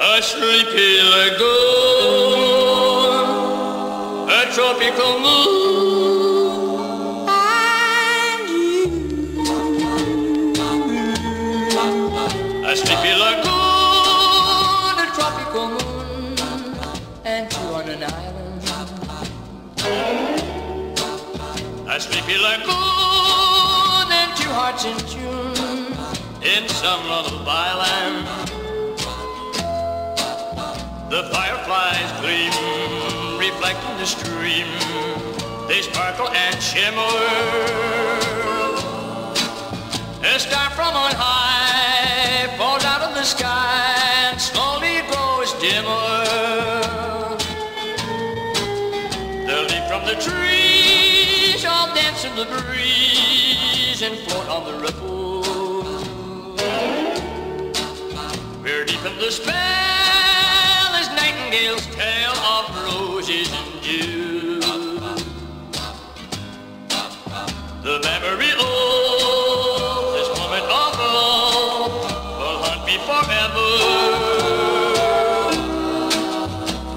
A sleepy lagoon, a tropical moon, and you. A sleepy lagoon, a tropical moon, and you on an island. A sleepy lagoon, and two hearts in tune in some lullaby land. The fireflies gleam, reflecting the stream. They sparkle and shimmer. A star from on high falls out of the sky and slowly grows dimmer. The leaf from the trees all dance in the breeze and float on the ripple. We're deep in the as nightingales tale of roses and dew. The memory of this moment of love will haunt me forever.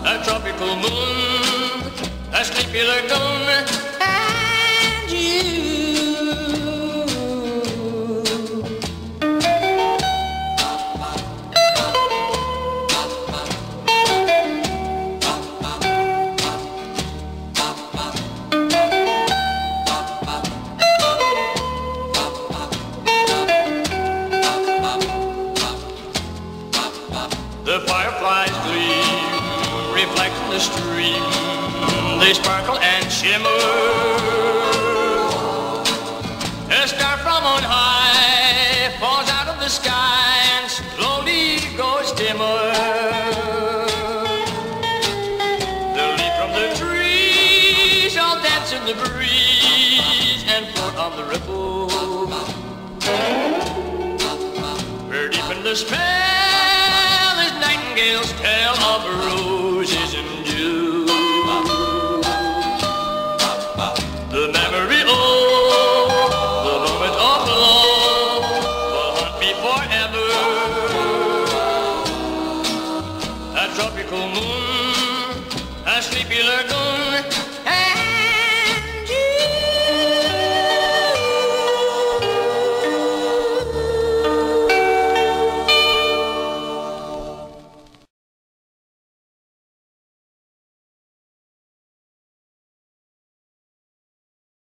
A tropical moon, a sleepy lagoon, the stream. They sparkle and shimmer. A star from on high falls out of the sky and slowly goes dimmer. The leaf from the trees all dance in the breeze and float on the ripple. We're deep in the spell Común, a sleepy lurk